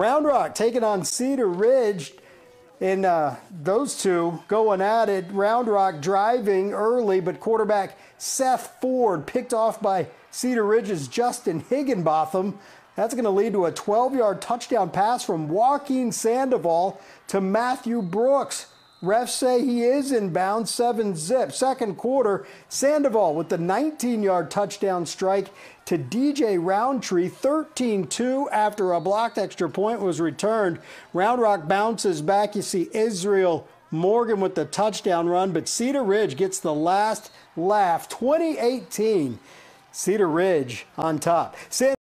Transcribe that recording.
Round Rock taking on Cedar Ridge. And uh, those two going at it. Round Rock driving early, but quarterback Seth Ford picked off by Cedar Ridge's Justin Higginbotham. That's going to lead to a 12 yard touchdown pass from Joaquin Sandoval to Matthew Brooks. Refs say he is in bounds, seven zip. Second quarter, Sandoval with the 19 yard touchdown strike to DJ Roundtree, 13 2 after a blocked extra point was returned. Round Rock bounces back. You see Israel Morgan with the touchdown run, but Cedar Ridge gets the last laugh. 2018, Cedar Ridge on top.